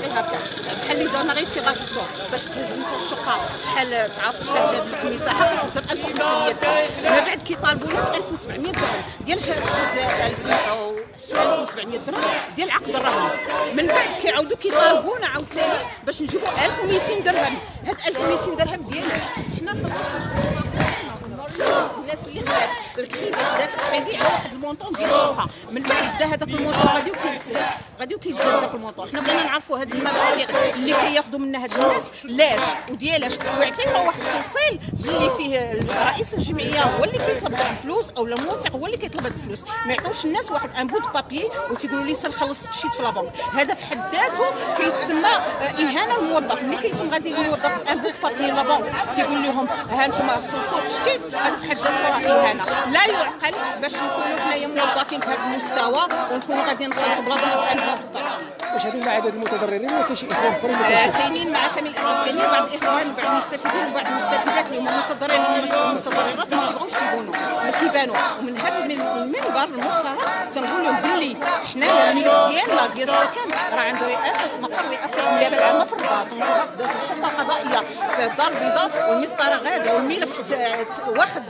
غير هكا. بحال اللي درنا غير تيغاتو باش تهز انت الشقة شحال تعرف شحال جات لك المساحه كتهز 1500 درهم من بعد كيطالبوا لك 1700 درهم. ديال شهاده 1700 درهم؟ ديال عقد الرهن. من بعد كيعاودوا كيطالبونا عاوتاني باش نجيبوا 1200 درهم. هاد 1200 درهم ديالنا. حنا خدات الكريدي خدات الكريدي على واحد المونطون ديال الشقه من بعد دا هذاك المونطون غادي وكيتزاد غادي وكيتزاد داك ال montant حنا بغينا نعرفوا هاد المبالغ اللي كياخذوا منا هاد الناس لاش وديالاش ويعطينا واحد التفصيل باللي فيه رئيس الجمعيه هو اللي كيطلب هاد الفلوس أو الموثق هو اللي كيطلب هاد الفلوس ما يعطوش الناس واحد un bout papier وتيقولوا لي سير خلص شيت في la banque هذا في حد ذاته كيتسمى اهانه للموظف ملي كيتم غادي الموظف un bout papier la banque تيقول لهم ها أنتم خلصوا شتيت هذا في حد ذاته راه اهانه لا يعقل باش نكونوا حنايا موظفين في هذا المستوى ونكونوا غادي نخلصوا بلا بو واش هذو مع عدد المتضررين ولا كاين شي إخوان أخرين آه،؟ كاينين مع كامل الاسف كاينين بعض الإخوان وبعض المستفيدين وبعض المستفيدات اللي هما متضررين المتضررات ما كيبغوش يكونوا ما كيبانوا. ومن هذا من المنبر المحترم تنقول لهم باللي حنايا الملف ديالنا ديال السكن عنده رئاسة مقر رئاسة النيابه العامة في الرباط دازت الشرطة القضائيه في الدار البيضاء والمسطرة غادة والملف واخد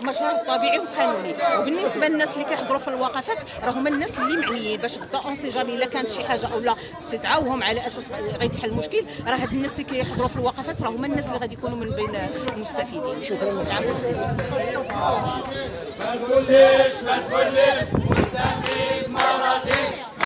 مجراه طبيعي وقانوني. وبالنسبة للناس اللي كيحضروا في الوقفات راه هما الناس اللي معنيين باش غدا on sait jamais إلا كانت شي حاجة أو لا. استدعاوهم على أساس غيتحل المشكل. راه هاد الناس اللي كيحضروا في الوقفات راه هما الناس اللي غادي يكونوا من بين المستفيدين. شكرا. ما تقوليش ما تقوليش